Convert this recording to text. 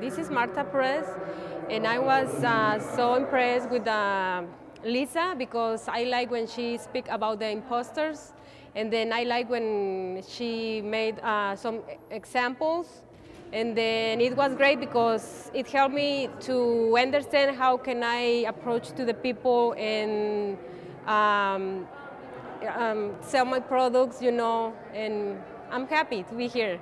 This is Marta Perez, and I was uh, so impressed with uh, Lisa because I like when she speak about the imposters, and then I like when she made uh, some examples, and then it was great because it helped me to understand how can I approach to the people and um, um, sell my products, you know, and I'm happy to be here.